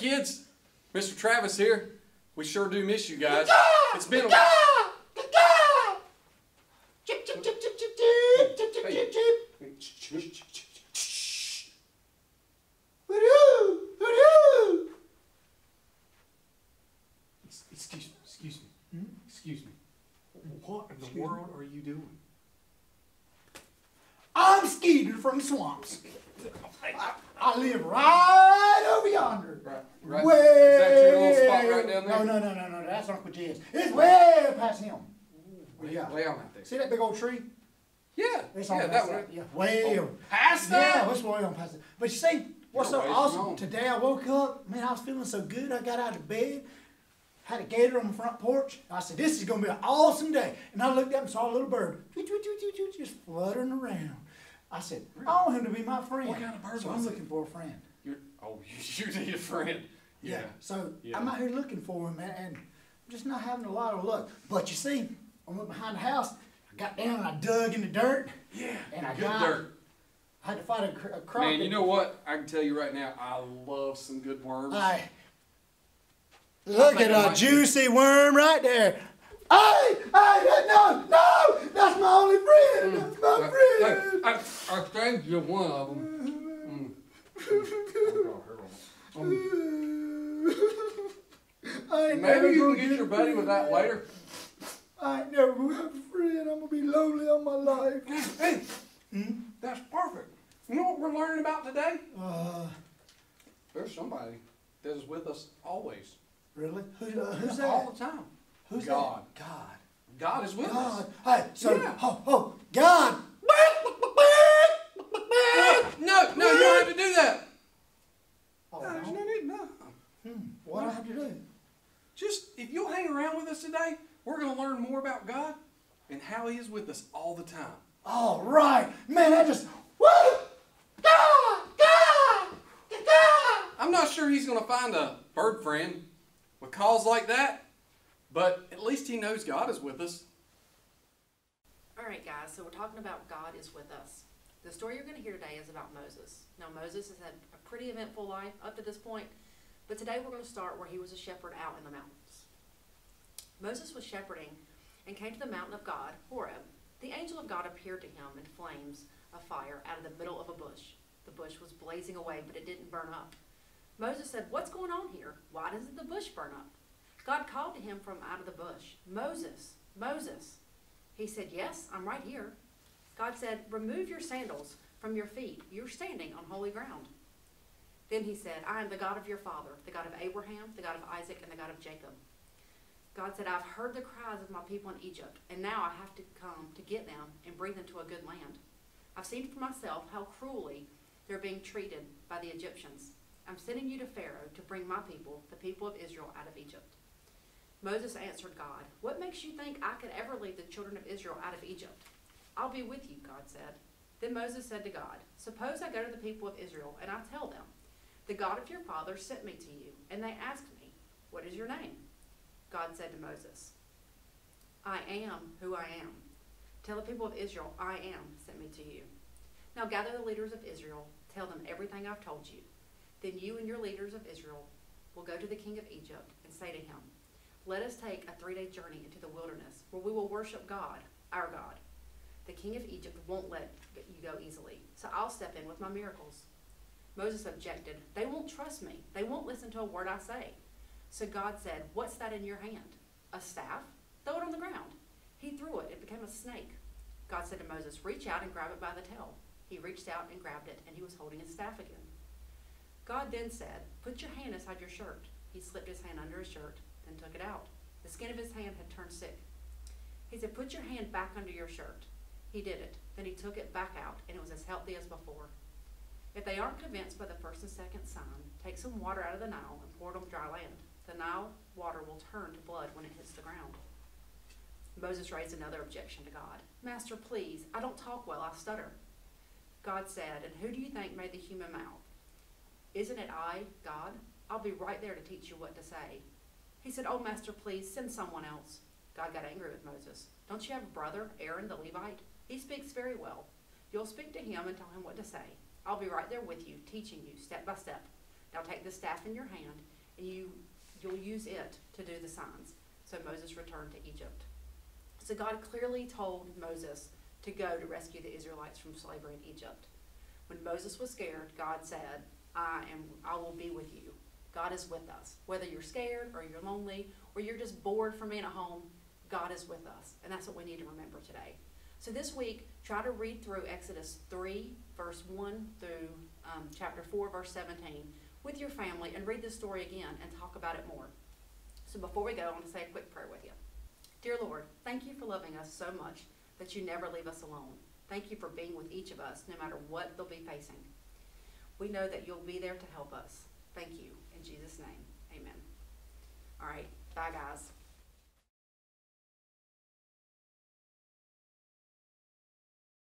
kids. Mr. Travis here. We sure do miss you guys. It's been a while. Excuse me. Hmm? Excuse me. What in the world are you doing? Skeeter from the swamps. I, I live right over yonder. Right, right. Way, Is that your little spot right down there? No, no, no, no, no. That's Uncle Jed's. It's way past him. Way, Yeah. way on out there. See that big old tree? Yeah, It's yeah, that that. one. Yeah, way oh, over. Past Yeah, that? what's way on past it? But you see, what's You're so awesome? Today I woke up, man, I was feeling so good. I got out of bed, had a gator on the front porch. I said, this is gonna be an awesome day. And I looked up and saw a little bird, just fluttering around. I said, I want him to be my friend. What kind of person? so I'm looking for a friend. You're, oh, you need a friend. Yeah. So Yeah. I'm out here looking for him, man, and I'm just not having a lot of luck. But you see, I went behind the house, I got down and I dug in the dirt, Yeah. and I good got, dirt. I had to fight a, a croc. Man, you know what? I can tell you right now, I love some good worms. Hey, look think at I a juicy worm right there. Hey, hey, no, no, that's my only friend. That's my friend. I, I, I saved you one of them. I ain't never Maybe you can get your buddy with that later. I ain't never gonna have a friend. I'm gonna be lonely all my life. Hey, that's perfect. You know what we're learning about today? Uh, There's somebody that is with us always. really? Who, uh, who's that? All the time. Who's God. that? God. God is with us. God. Hey, so, Yeah. oh, oh, God. No, no, you don't have to do that. Oh, No, there's no. need, no. Hmm, what do I have to do? Just, if you'll hang around with us today, we're going to learn more about God and how He is with us all the time. All right, man. I just woo. God, God, God. I'm not sure He's going to find a bird friend with calls like that, but at least He knows God is with us. All right, guys, so we're talking about God is with us. The story you're going to hear today is about Moses. Now, Moses has had a pretty eventful life up to this point, but today we're going to start where he was a shepherd out in the mountains. Moses was shepherding and came to the mountain of God, Horeb. The angel of God appeared to him in flames of fire out of the middle of a bush. The bush was blazing away, but it didn't burn up. Moses said, What's going on here? Why doesn't the bush burn up? God called to him from out of the bush, Moses, Moses. He said, Yes, I'm right here. God said, Remove your sandals from your feet. You're standing on holy ground. Then he said, I am the God of your father, the God of Abraham, the God of Isaac, and the God of Jacob. God said, I've heard the cries of my people in Egypt, and now I have to come to get them and bring them to a good land. I've seen for myself how cruelly they're being treated by the Egyptians. I'm sending you to Pharaoh to bring my people, the people of Israel, out of Egypt. Moses answered God, What makes you think I could ever lead the children of Israel out of Egypt? I'll be with you, God said. Then Moses said to God, Suppose I go to the people of Israel and I tell them, The God of your father sent me to you, and they ask me, What is your name? God said to Moses, I am who I am. Tell the people of Israel, I am sent me to you. Now gather the leaders of Israel, tell them everything I've told you. Then you and your leaders of Israel will go to the king of Egypt and say to him, Let us take a three day journey into the wilderness, where we will worship God, our God. The king of Egypt won't let you go easily, so I'll step in with my miracles. Moses objected, They won't trust me. They won't listen to a word I say. So God said, What's that in your hand? A staff? Throw it on the ground. He threw it. It became a snake. God said to Moses, Reach out and grab it by the tail. He reached out and grabbed it, and he was holding his staff again. God then said, Put your hand inside your shirt. He slipped his hand under his shirt, then took it out. The skin of his hand had turned sick. He said, Put your hand back under your shirt. He did it. Then he took it back out, and it was as healthy as before. If they aren't convinced by the first and second sign, take some water out of the Nile and pour it on dry land. The Nile water will turn to blood when it hits the ground. Moses raised another objection to God. Master, please, I don't talk well, I stutter. God said, And who do you think made the human mouth? Isn't it I, God? I'll be right there to teach you what to say. He said, Oh, Master, please, send someone else. God got angry with Moses. Don't you have a brother, Aaron the Levite? He speaks very well. You'll speak to him and tell him what to say. I'll be right there with you, teaching you step by step. Now take the staff in your hand, and you, you'll use it to do the signs. So Moses returned to Egypt. So God clearly told Moses to go to rescue the Israelites from slavery in Egypt. When Moses was scared, God said, I am I will be with you. God is with us. Whether you're scared or you're lonely or you're just bored from being at home, God is with us. And that's what we need to remember today. So this week, try to read through Exodus 3, verse 1 through um, chapter 4, verse 17 with your family and read the story again and talk about it more. So before we go, I want to say a quick prayer with you. Dear Lord, thank you for loving us so much that you never leave us alone. Thank you for being with each of us, no matter what they'll be facing. We know that you'll be there to help us. Thank you. In Jesus' name, amen. All right. Bye, guys.